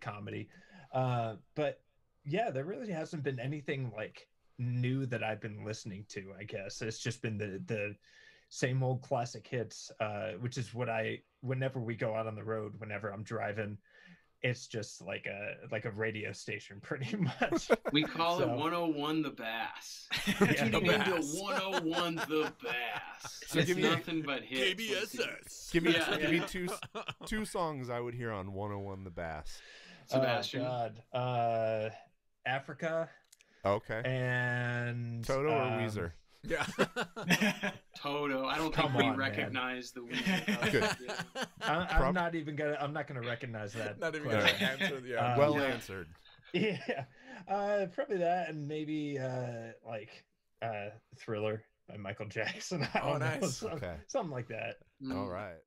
comedy. Uh, but yeah, there really hasn't been anything like new that I've been listening to. I guess it's just been the the same old classic hits, uh, which is what I whenever we go out on the road, whenever I'm driving, it's just like a like a radio station pretty much. We call So- it 101 the bass. Yeah, Tuning the into bass. 101 the bass. So it's give me- nothing but hits. KBSS. Give me Yeah, give yeah. me two two songs I would hear on 101 The Bass. Sebastian. Oh, God. Uh, Africa Okay. and Toto or um, Weezer? Yeah. Toto. I don't Come think we on, man. recognize the weed. Good. Yeah. I, I'm not even gonna. I'm not gonna recognize that. Not even question. gonna answer. Yeah. Uh, well yeah. answered. Yeah, uh, probably that, and maybe uh, like uh, Thriller by Michael Jackson. I Oh, don't know, nice. some- Okay. something like that. Mm. All right.